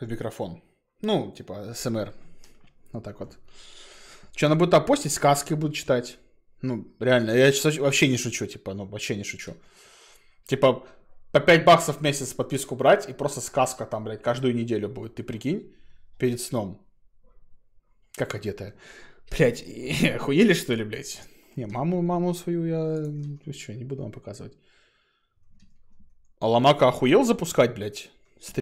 в микрофон. Ну, типа, СМР. Вот так вот. Что, она будет опостить, сказки будет читать. Ну, реально, я сейчас вообще не шучу, типа, ну, вообще не шучу. Типа, по 5 баксов в месяц подписку брать, и просто сказка там, блядь, каждую неделю будет, ты прикинь, перед сном. Как одетая. Блядь, охуели что ли, блядь? Не, маму, маму свою я... Ну, что, не буду вам показывать. А Ломака охуел запускать, блядь?